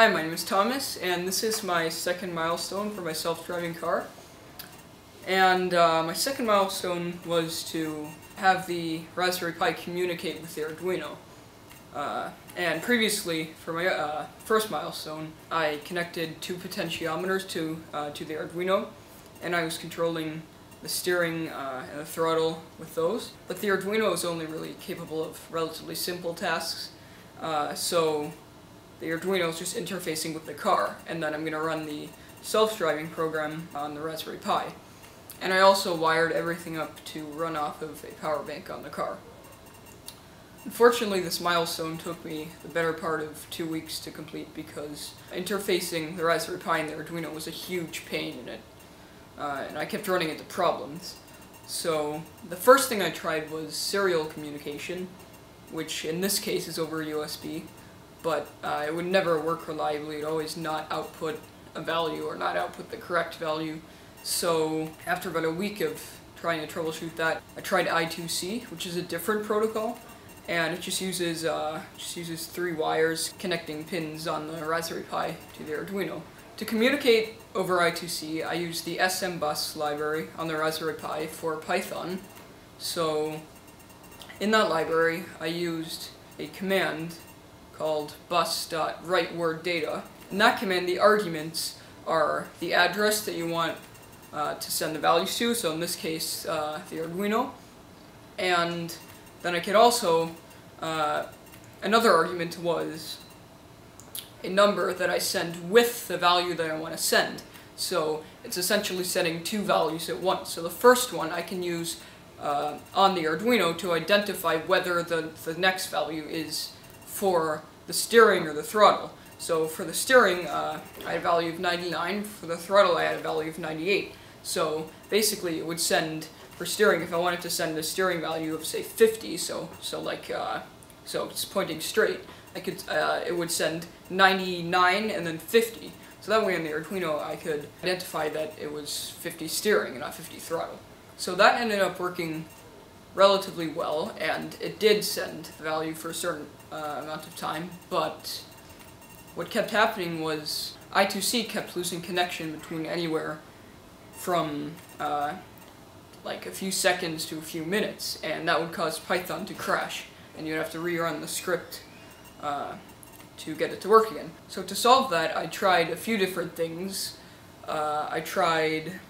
Hi, my name is Thomas, and this is my second milestone for my self-driving car. And uh, my second milestone was to have the Raspberry Pi communicate with the Arduino. Uh, and previously, for my uh, first milestone, I connected two potentiometers to, uh, to the Arduino, and I was controlling the steering uh, and the throttle with those. But the Arduino is only really capable of relatively simple tasks, uh, so the Arduino is just interfacing with the car, and then I'm going to run the self-driving program on the Raspberry Pi. And I also wired everything up to run off of a power bank on the car. Unfortunately, this milestone took me the better part of two weeks to complete because interfacing the Raspberry Pi and the Arduino was a huge pain in it, uh, and I kept running into problems. So the first thing I tried was serial communication, which in this case is over USB, but uh, it would never work reliably. It always not output a value or not output the correct value. So after about a week of trying to troubleshoot that, I tried I2C, which is a different protocol, and it just uses uh, just uses three wires connecting pins on the Raspberry Pi to the Arduino. To communicate over I2C, I use the SMBus library on the Raspberry Pi for Python. So in that library, I used a command called bus.writeWordData. In that command, the arguments are the address that you want uh, to send the values to, so in this case, uh, the Arduino, and then I could also, uh, another argument was a number that I send with the value that I want to send. So it's essentially sending two values at once. So the first one I can use uh, on the Arduino to identify whether the, the next value is for the steering or the throttle. So for the steering, uh, I had a value of 99. For the throttle, I had a value of 98. So basically, it would send for steering if I wanted to send a steering value of say 50. So so like uh, so it's pointing straight. I could uh, it would send 99 and then 50. So that way on the Arduino, I could identify that it was 50 steering and not 50 throttle. So that ended up working relatively well, and it did send the value for a certain uh, amount of time, but what kept happening was I2C kept losing connection between anywhere from uh, like a few seconds to a few minutes, and that would cause Python to crash, and you'd have to rerun the script uh, to get it to work again. So to solve that, I tried a few different things. Uh, I tried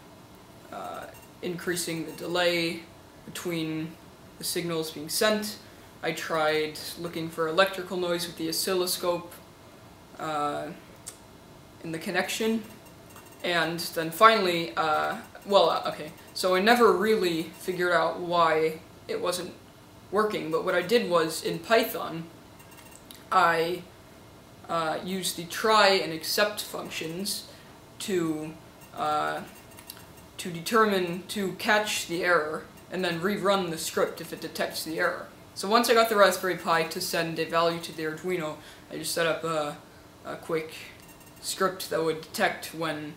uh, increasing the delay between the signals being sent. I tried looking for electrical noise with the oscilloscope uh, in the connection. And then finally, uh, well, uh, okay, so I never really figured out why it wasn't working, but what I did was, in Python, I uh, used the try and except functions to uh, to determine, to catch the error, and then rerun the script if it detects the error. So once I got the Raspberry Pi to send a value to the Arduino, I just set up a, a quick script that would detect when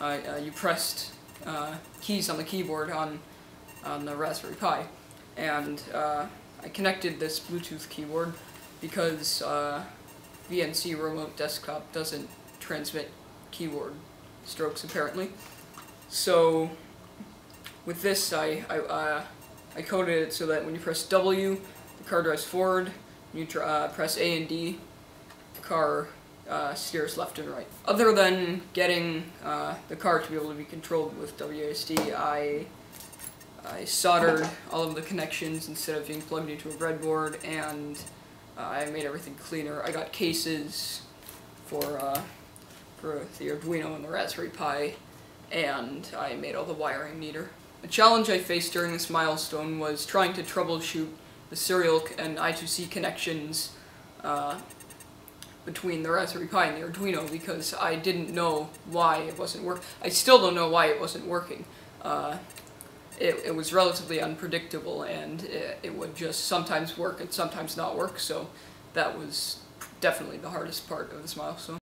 uh, uh, you pressed uh, keys on the keyboard on, on the Raspberry Pi. And uh, I connected this Bluetooth keyboard because uh, VNC Remote Desktop doesn't transmit keyboard strokes apparently. So with this, I, I, uh, I coded it so that when you press W, car drives forward. You uh, press A and D, the car uh, steers left and right. Other than getting uh, the car to be able to be controlled with WASD, I, I soldered all of the connections instead of being plugged into a breadboard, and uh, I made everything cleaner. I got cases for, uh, for the Arduino and the Raspberry Pi and I made all the wiring neater. The challenge I faced during this milestone was trying to troubleshoot the serial and I2C connections uh, between the Raspberry Pi and the Arduino because I didn't know why it wasn't working. I still don't know why it wasn't working. Uh, it, it, was relatively unpredictable and it, it would just sometimes work and sometimes not work, so that was definitely the hardest part of this milestone.